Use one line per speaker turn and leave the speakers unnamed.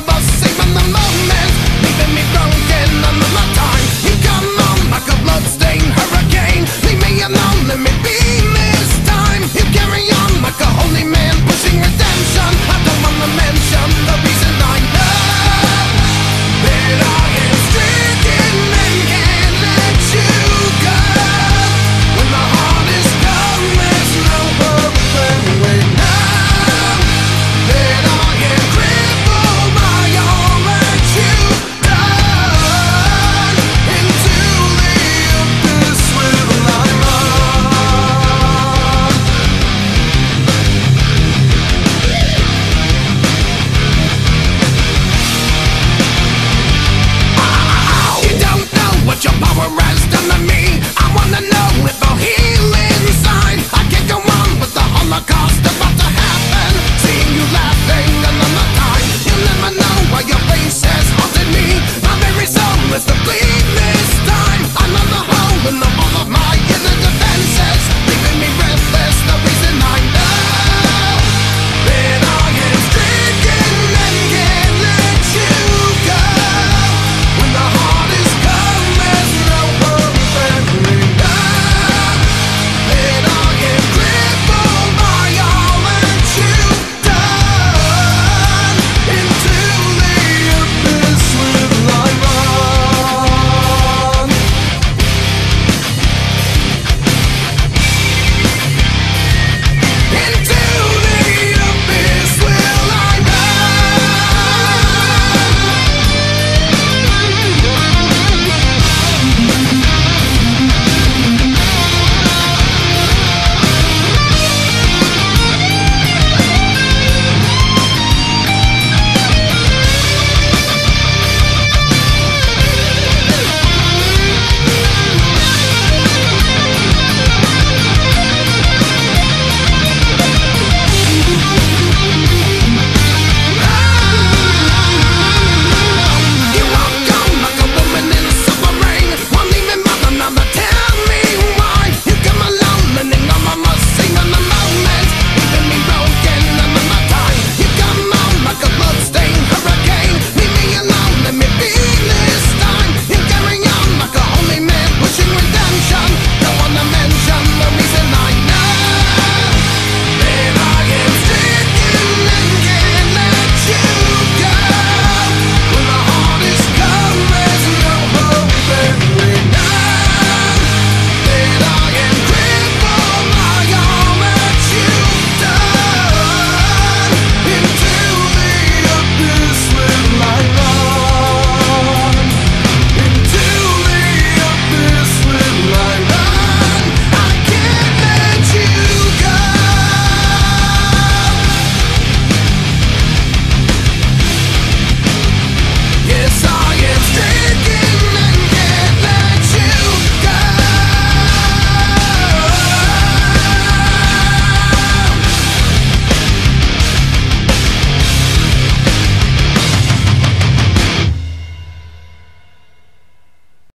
happening